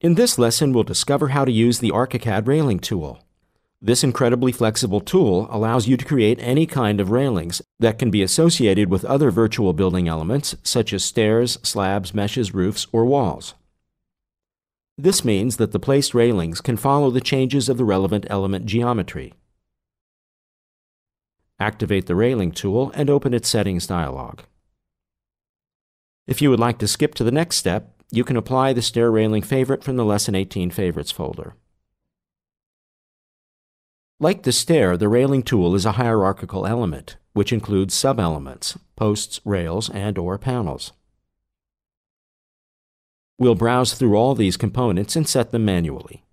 In this lesson, we'll discover how to use the ArchiCAD railing tool. This incredibly flexible tool allows you to create any kind of railings that can be associated with other virtual building elements such as stairs, slabs, meshes, roofs, or walls. This means that the placed railings can follow the changes of the relevant element geometry. Activate the Railing tool and open its Settings dialog. If you would like to skip to the next step, you can apply the stair railing favorite from the Lesson 18 Favorites folder. Like the stair, the railing tool is a hierarchical element, which includes sub-elements, posts, rails, and or panels. We'll browse through all these components and set them manually.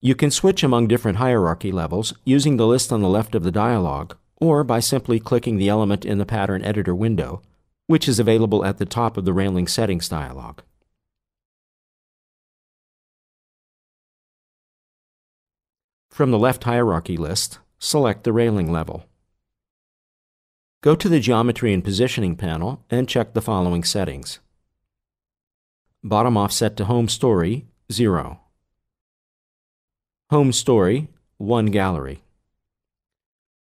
You can switch among different hierarchy levels using the list on the left of the dialog, or by simply clicking the element in the Pattern Editor window which is available at the top of the Railing Settings dialog. From the left hierarchy list, select the railing level. Go to the Geometry and Positioning panel and check the following settings. Bottom offset to home story, 0. Home story, 1 gallery.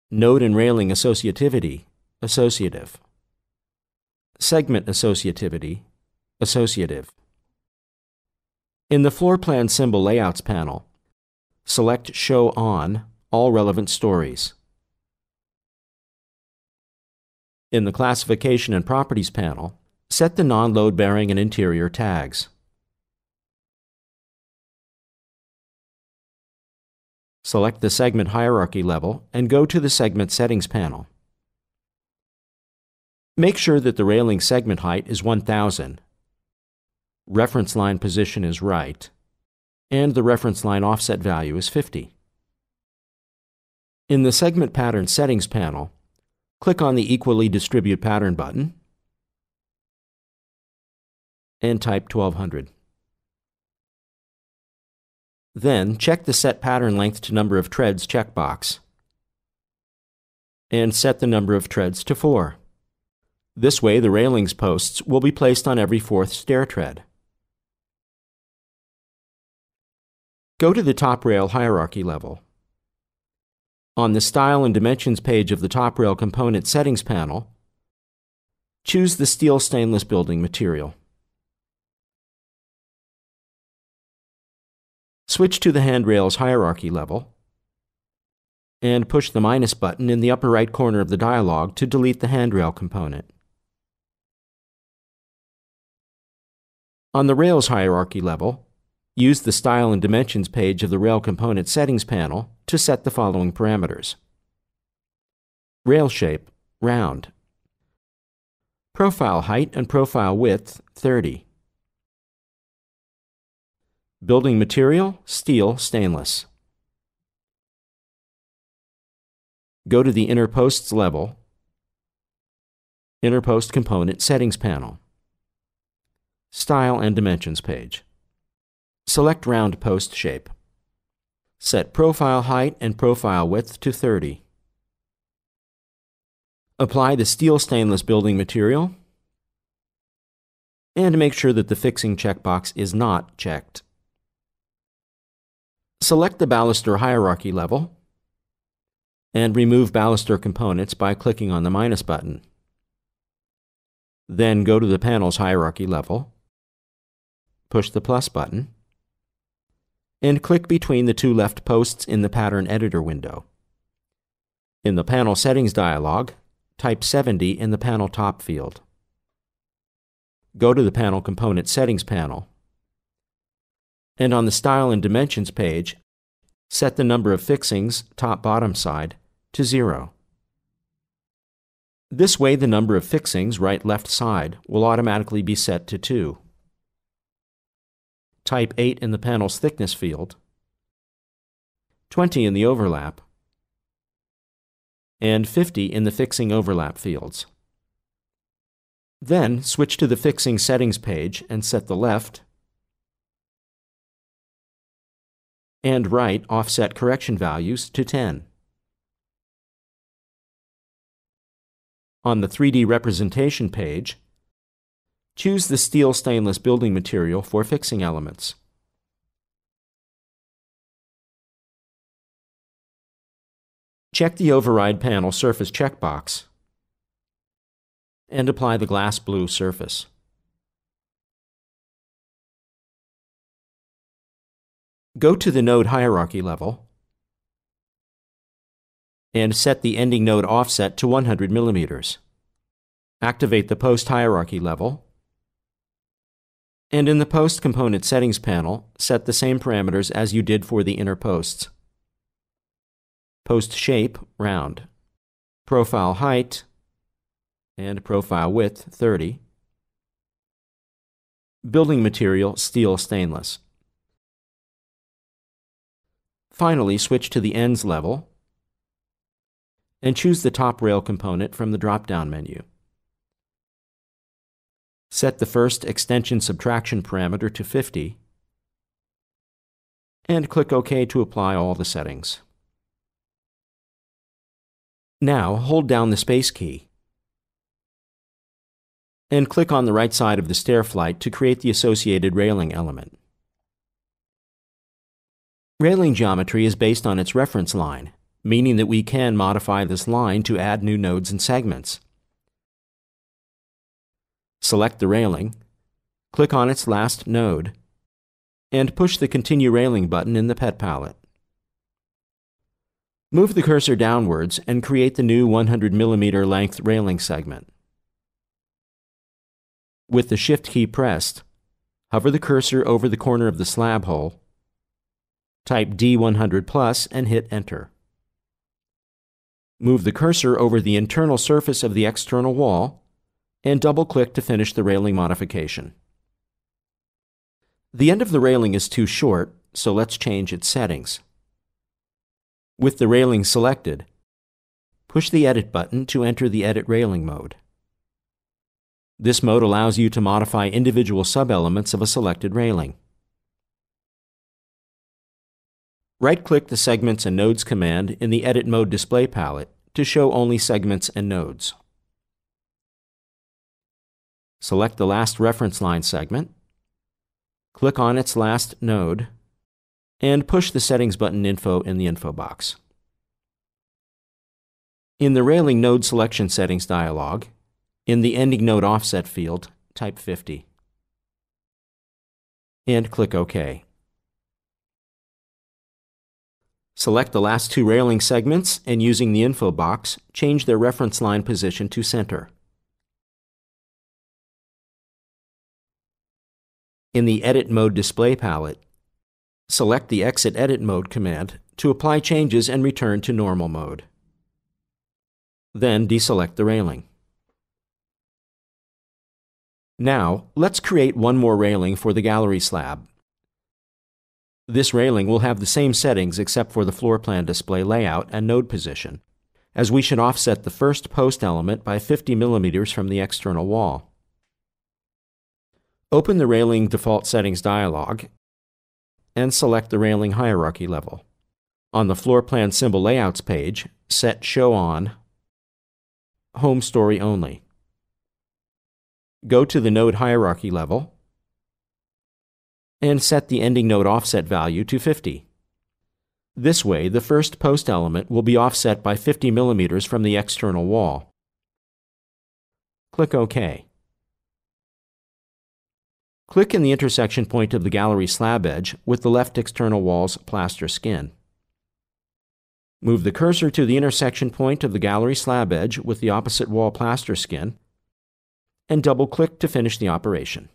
Node and railing associativity, associative. Segment associativity, associative. In the Floor Plan Symbol Layouts panel, select Show On all relevant stories. In the Classification and Properties panel, set the non-load bearing and interior tags. Select the segment hierarchy level and go to the Segment Settings panel. Make sure that the railing segment height is 1000, reference line position is right, and the reference line offset value is 50. In the Segment Pattern Settings panel, click on the Equally Distribute Pattern button and type 1200. Then check the Set Pattern Length to Number of Treads checkbox and set the number of treads to 4. This way, the railings posts will be placed on every fourth stair tread. Go to the top rail hierarchy level. On the Style and Dimensions page of the top rail component settings panel, choose the steel stainless building material. Switch to the handrails hierarchy level and push the minus button in the upper right corner of the dialog to delete the handrail component. On the Rails hierarchy level, use the Style and Dimensions page of the Rail Component Settings panel to set the following parameters. Rail shape, round. Profile height and profile width, 30. Building material, steel, stainless. Go to the Inner Posts level, Inner Post Component Settings panel. Style and Dimensions page. Select round post shape. Set profile height and profile width to 30. Apply the steel stainless building material and make sure that the fixing checkbox is not checked. Select the baluster hierarchy level and remove baluster components by clicking on the minus button. Then go to the panel's hierarchy level push the plus button, and click between the two left posts in the Pattern Editor window. In the Panel Settings dialog, type 70 in the Panel Top field. Go to the Panel Component Settings panel, and on the Style and Dimensions page, set the number of fixings, top-bottom side, to 0. This way the number of fixings, right-left side, will automatically be set to 2 type 8 in the panel's thickness field, 20 in the overlap, and 50 in the fixing overlap fields. Then switch to the fixing settings page and set the left and right offset correction values to 10. On the 3D representation page, Choose the steel stainless building material for fixing elements. Check the Override Panel Surface checkbox and apply the glass blue surface. Go to the node hierarchy level and set the ending node offset to 100 millimeters. Activate the post hierarchy level and in the post component settings panel, set the same parameters as you did for the inner posts. Post shape, round. Profile height, and profile width, 30. Building material, steel stainless. Finally, switch to the ends level and choose the top rail component from the drop-down menu. Set the first extension subtraction parameter to 50 and click OK to apply all the settings. Now hold down the space key and click on the right side of the stair flight to create the associated railing element. Railing geometry is based on its reference line, meaning that we can modify this line to add new nodes and segments. Select the railing, click on its last node, and push the Continue Railing button in the Pet palette. Move the cursor downwards and create the new 100 mm length railing segment. With the Shift key pressed, hover the cursor over the corner of the slab hole, type D100 plus and hit Enter. Move the cursor over the internal surface of the external wall and double-click to finish the railing modification. The end of the railing is too short, so let's change its settings. With the railing selected, push the Edit button to enter the Edit Railing mode. This mode allows you to modify individual sub-elements of a selected railing. Right-click the Segments and Nodes command in the Edit Mode display palette to show only segments and nodes. Select the last reference line segment, click on its last node, and push the Settings button info in the info box. In the Railing Node Selection Settings dialog, in the Ending Node Offset field, type 50. And click OK. Select the last two railing segments and using the info box, change their reference line position to center. In the Edit Mode display palette, select the Exit Edit Mode command to apply changes and return to normal mode. Then deselect the railing. Now, let's create one more railing for the gallery slab. This railing will have the same settings except for the floor plan display layout and node position, as we should offset the first post element by 50 millimeters from the external wall. Open the Railing Default Settings dialog and select the railing hierarchy level. On the Floor Plan Symbol Layouts page, set Show On Home Story Only. Go to the node hierarchy level and set the ending node offset value to 50. This way, the first post element will be offset by 50 millimeters from the external wall. Click OK. Click in the intersection point of the gallery slab edge with the left external wall's plaster skin. Move the cursor to the intersection point of the gallery slab edge with the opposite wall plaster skin, and double-click to finish the operation.